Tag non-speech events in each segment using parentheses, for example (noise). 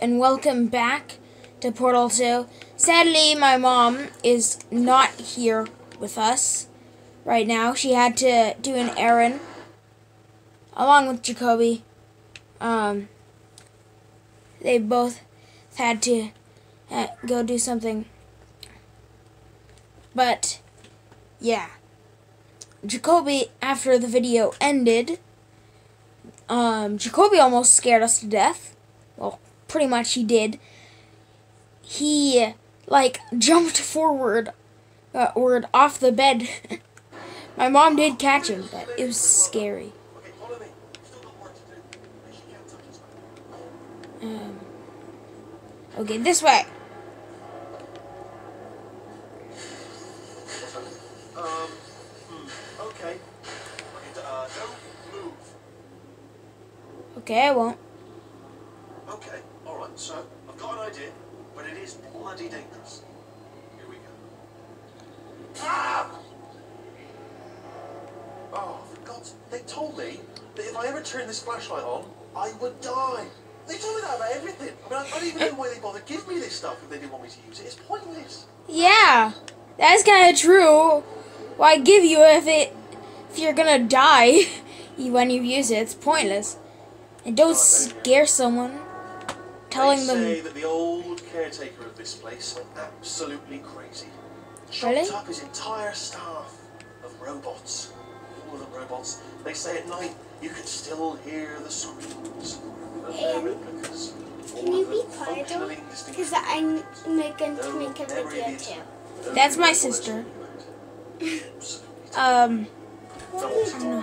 and welcome back to Portal 2. Sadly, my mom is not here with us right now. She had to do an errand along with Jacoby. Um, they both had to uh, go do something. But, yeah. Jacoby, after the video ended, um, Jacoby almost scared us to death. Pretty much he did. He, like, jumped forward, uh, word off the bed. (laughs) My mom did catch him, but it was scary. Okay, follow me. Still got work to do. Make sure you can't touch us. Um, okay, this way. Um, hmm, okay. Okay, d- uh. Okay, I won't. Okay, alright, so I've got an idea, but it is bloody dangerous. Here we go. Ah! Oh, for God's... They told me that if I ever turn this flashlight on, I would die. They told me that about everything. I mean, I, I don't even know why they bother give me this stuff if they didn't want me to use it. It's pointless. Yeah, that's kind of true. Why give you if it if you're gonna die (laughs) when you use it? It's pointless. And don't scare someone, telling they say them. that the old caretaker of this place went absolutely crazy. Chopped Really? up his entire staff of robots. All of the robots. They say at night you can still hear the screams of their Um, replicas. Can All you of be them quiet though? functionally distinct. Because I'm making to make a video too. That's my memory sister. Um, No one's talking.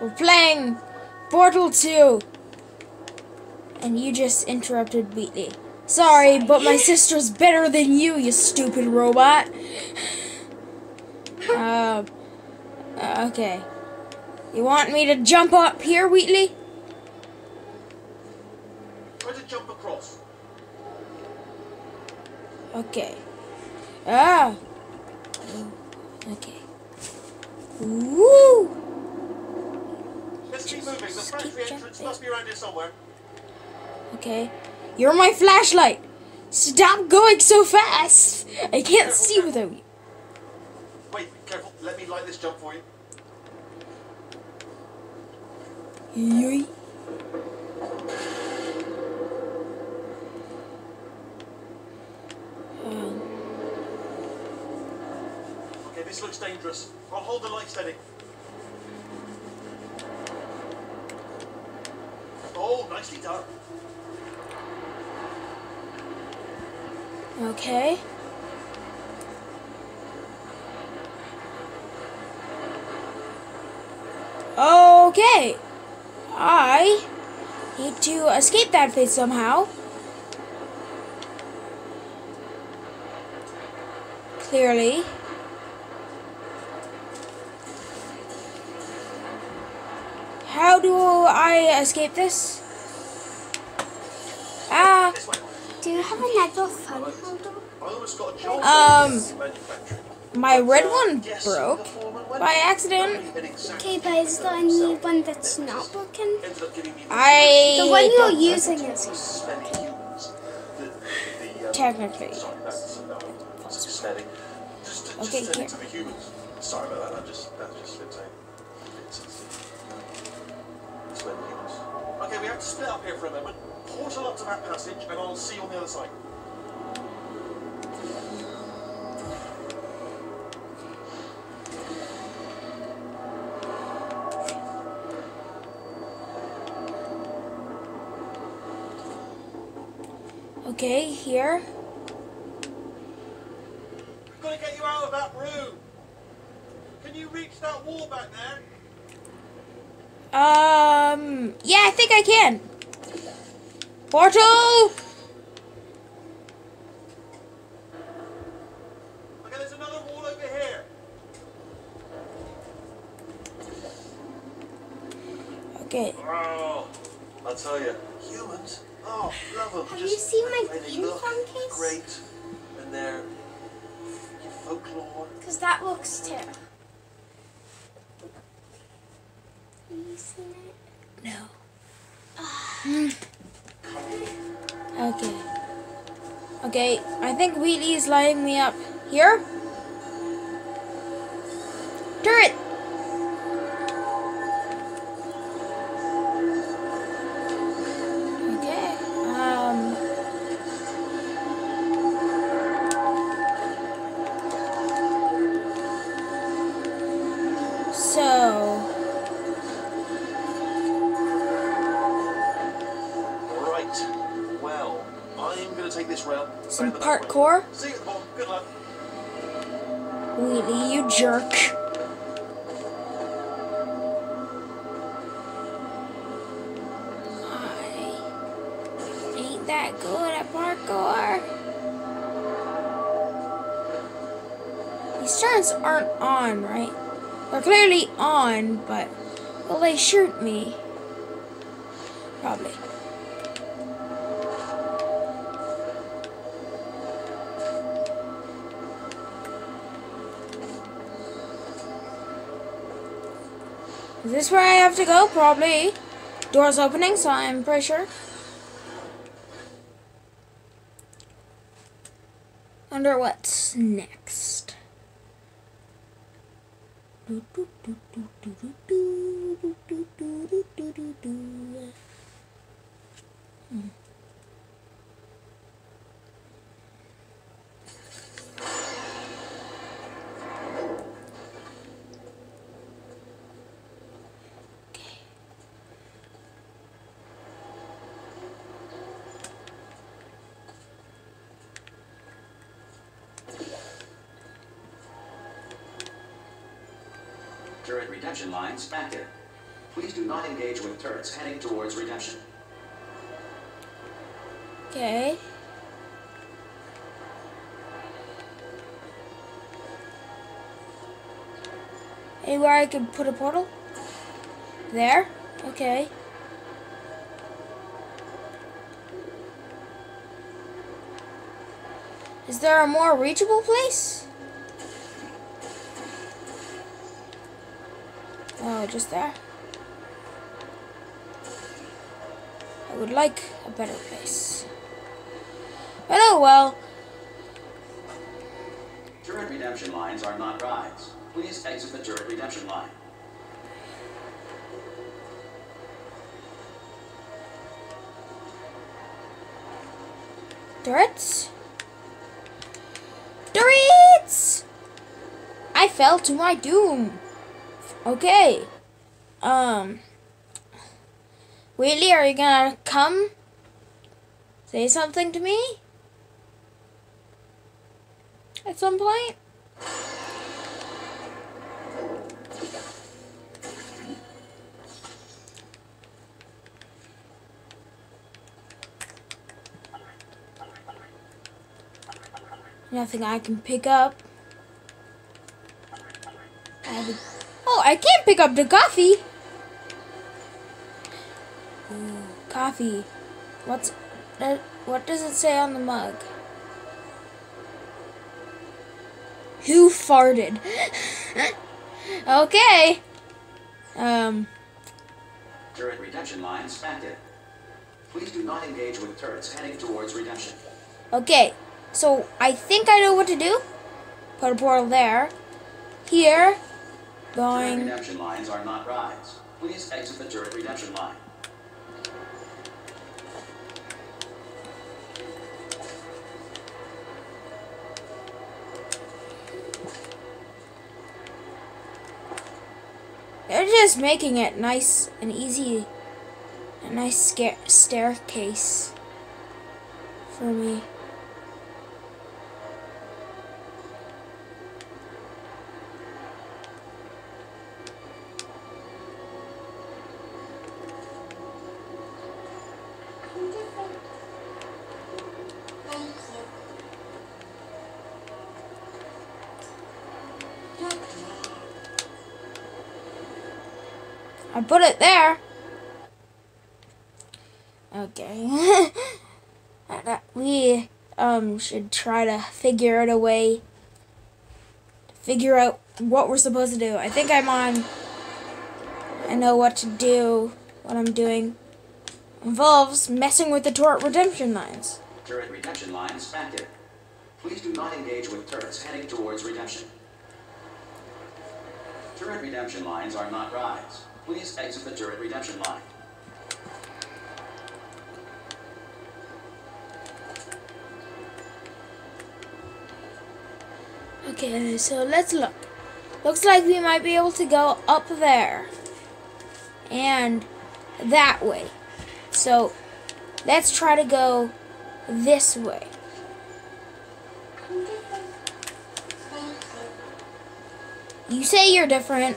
we're playing Portal 2, and you just interrupted Wheatley. Sorry, but my sister's better than you, you stupid robot. (laughs) Um, uh, okay. You want me to jump up here, Wheatley? Try to jump across. Okay. Ah. Okay. Woo! Let's keep moving. The factory entrance must be around here somewhere. Okay. You're my flashlight. Stop going so fast. I can't see without you. Wait, careful. Let me light this jump for you. Yoy. This looks dangerous. I'll hold the light steady. Oh, nicely done. okay. Okay. I need to escape that face somehow. Clearly. How do I escape this? Ah. This. Do you have another phone holder? I almost got a job. Um. My red one broke who the foreman went by accident. Nobody had exactly Okay, but is there any one that's not broken? Ended up giving me the I The one you're using is. um, Technically. Sorry, that's no, that's smelly. Just, just Okay, here. it to the humans. Sorry about that. That just that just slipped out. Smelly humans. Okay, we have to split up here for a moment. Portal up to that passage, and I'll see you on the other side. Okay, here. We've got to get you out of that room. Can you reach that wall back there? Um, yeah, I think I can. Portal! Okay, there's another wall over here. Okay. Oh, I'll tell you, humans. Oh, love them. Have Just you seen my the way they green look, phone case? Great, and their folklore. Because that looks too. Have you seen it? No. Come. Okay. Okay, I think Wheatley's lining me up here. Turret! I'm going to take this round. Some Stay the back way. parkour. See you at the. Good luck. Wheatley, you jerk. I ain't that good at parkour. These turrets aren't on, right? They're clearly on, but will they shoot me? Probably. Is this where I have to go? Probably. Door's opening, so I'm pretty sure. Wonder what's next. Hmm. Turret redemption lines active. Please do not engage with turrets heading towards redemption. Okay. Anywhere I can put a portal? There? Okay. Is there a more reachable place? Oh, just there. I would like a better place. But oh well. Turret redemption lines are not rides. Please exit the turret redemption line. Turrets? Turrets! I fell to my doom. Okay. Um. Wheatley, are you gonna come? Say something to me? At some point? Nothing I can pick up. I can't pick up the coffee. Ooh, coffee. What's that? What does it say on the mug? Who farted? (laughs) okay. Um. Turret redemption lines active. Please do not engage with turrets heading towards redemption. Okay. So I think I know what to do. Put a portal there. Here. Turret Going. redemption lines are not rides. Please exit the turret redemption line. They're just making it nice and easy. A nice staircase for me. I put it there. Okay. (laughs) we um should try to figure out a way figure out what we're supposed to do. I think I'm on I know what to do, what I'm doing. Involves messing with the turret redemption lines. Turret redemption lines active. Please do not engage with turrets heading towards redemption. Turret redemption lines are not rides. Please exit the turret redemption line. Okay, so let's look. Looks like we might be able to go up there. And that way. So, let's try to go this way. You say you're different.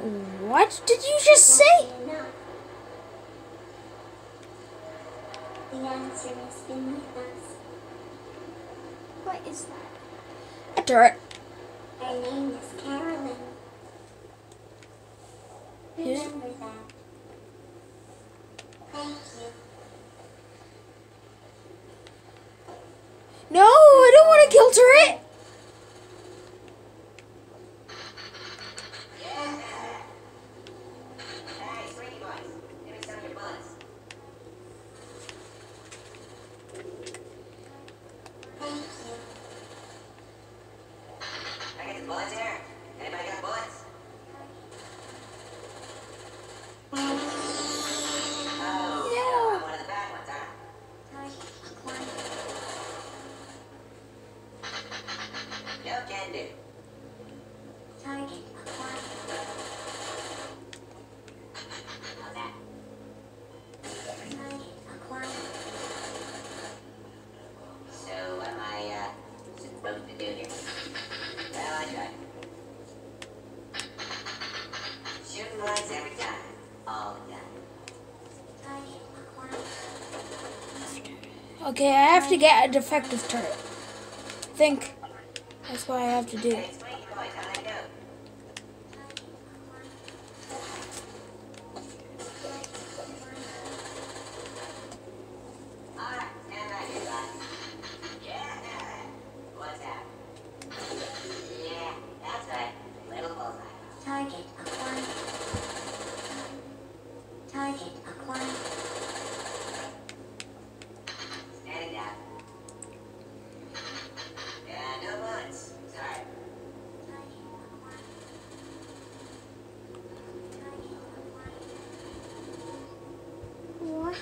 What did you just say? The answer is in my us. What is that? A turret. Her name is Caroline. Remember Who's? that. Thank you. No, I don't want to kill Turret! Okay, I have to get a defective turret. I think that's what I have to do.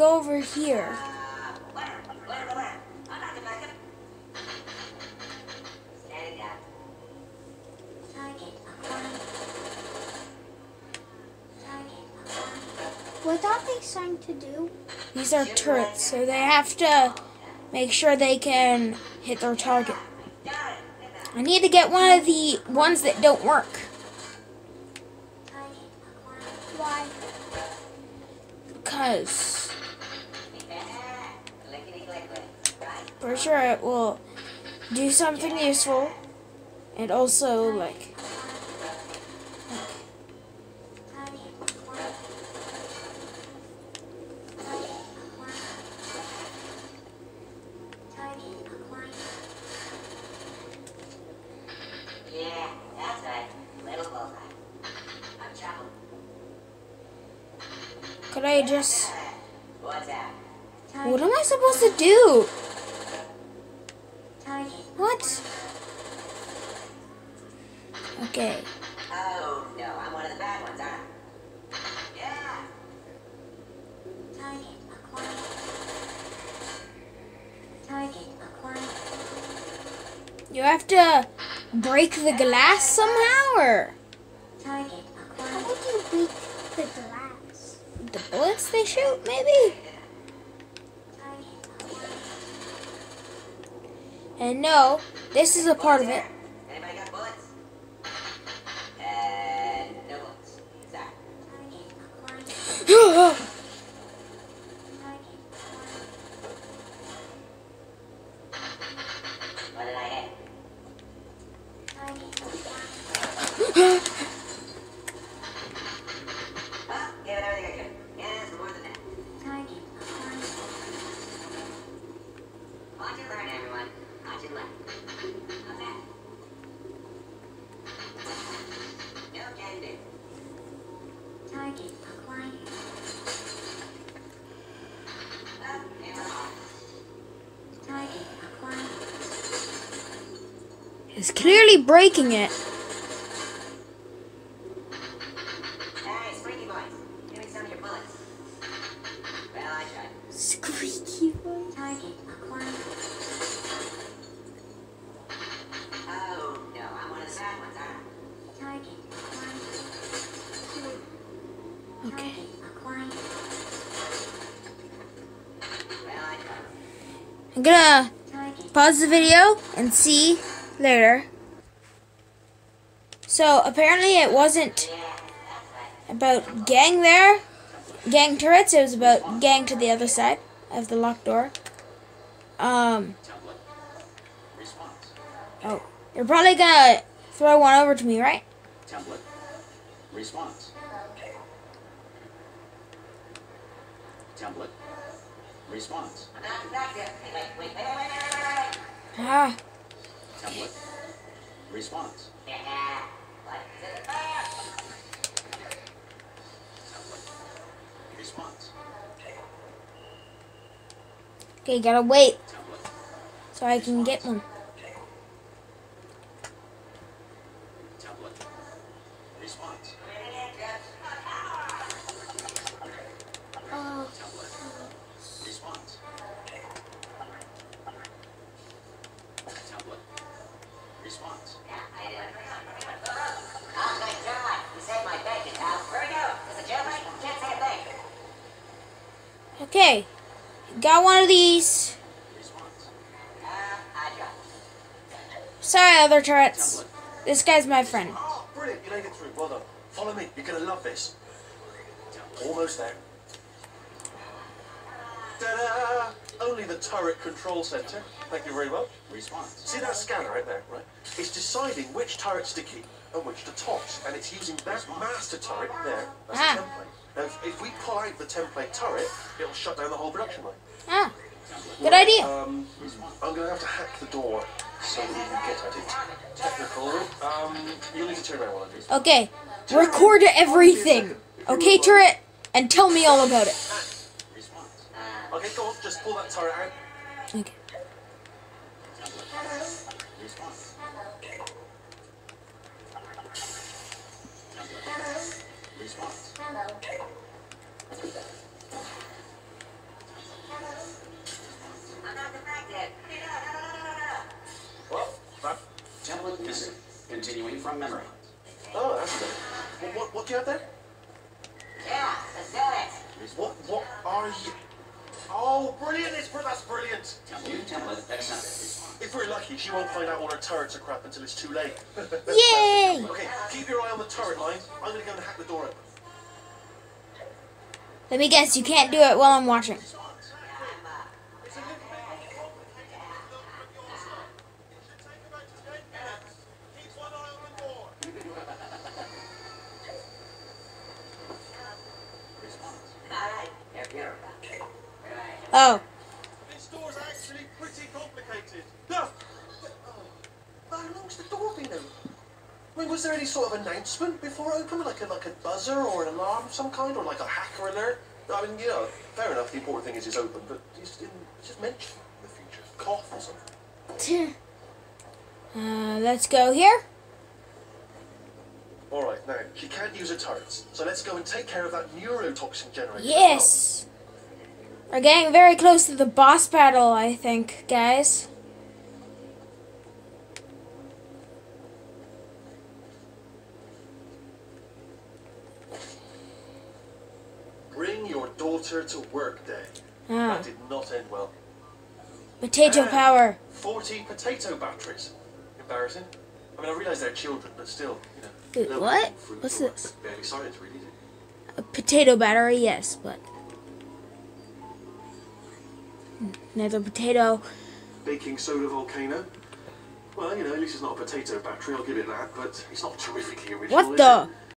acquired. over here. What are they trying to do? These are turrets, so they have to make sure they can hit their target. Got it. Get that. I need to get one of the ones that don't work. sure it will do something useful and also like Could I just... What am I supposed to do? Break the glass somehow, or How you break the glass? the bullets they shoot, maybe? And no, this is a part of it. It's clearly breaking it. Pause the video and see later. So apparently it wasn't Yeah, that's right. about gang there, gang turrets. It was about gang to the other side of the locked door. Um. Oh, you're probably gonna throw one over to me, right? Template. Response. Template response. Ah. Template. Response. Okay, gotta wait. So I can get one. Other turrets. This guy's my friend. Oh, brilliant. You made it through. Well done. Follow me. You're going to love this. Almost there. Ta-da! Only the turret control center. Thank you very much. Response. See that scanner right there, right? It's deciding which turrets to keep and which to toss, and it's using that master turret there as Ah. a template. Now, if, if we pull out the template turret, it'll shut down the whole production line. Ah, good idea. Um, I'm going to have to hack the door so that we can get at it. Technical. Um, you'll need to turn around one of these. Okay, record everything. Okay, turret, and tell me all about it. Okay, go on. Just pull that turret out. Okay. From memory. Oh, that's good. What, what, what do you have there? Yeah, let's do it. What, what are you? Oh, brilliant! It's, that's brilliant. New template accepted. If we're lucky, she won't find out all her turrets are crap until it's too late. (laughs) Yay! Okay, keep your eye on the turret line. I'm gonna go and hack the door open. Let me guess, you can't do it while I'm watching. It's a little bit complicated with the look on your side. It should take about 10 minutes. Keep one eye on the door. Alright, here, here. Oh, This door's actually pretty complicated. No! Oh, how long's the door been open? I mean, was there any sort of announcement before it opened? Like a, like a buzzer or an alarm of some kind? Or like a hacker alert? I mean, you know, fair enough, the important thing is it's open, but just, didn't, just mention in the future. Cough or something. uh, let's go here. Alright, now, she can't use her turrets, so let's go and take care of that neurotoxin generator. Yes. We're getting very close to the boss battle, I think, guys. Bring your daughter to work day. Ah, That did not end well. potato power. 40 potato batteries. Embarrassing. I mean, I realise they're children, but still, you know. Wait, what? What's this? Barely science, really, is it? A potato battery, yes, but another potato. Baking soda volcano. Well, you know, at least it's not a potato battery, I'll give it that, but it's not terrifically original, What the? it?